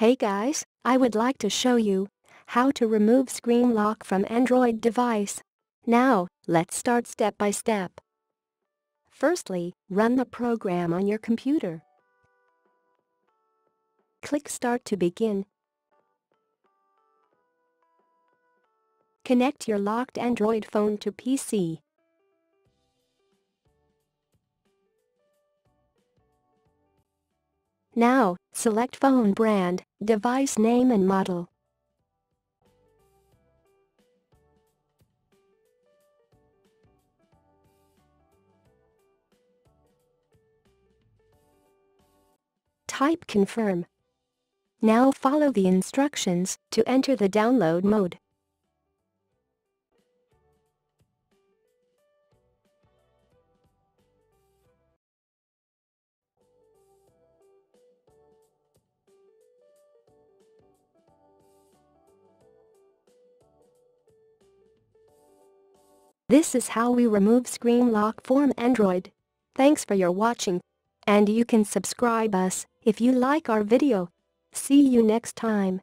Hey guys, I would like to show you how to remove screen lock from Android device. Now, let's start step by step. Firstly, run the program on your computer. Click Start to begin. Connect your locked Android phone to PC. Now, select phone brand, device name and model. Type confirm. Now follow the instructions to enter the download mode. This is how we remove screen lock from Android. Thanks for your watching. And you can subscribe us if you like our video. See you next time.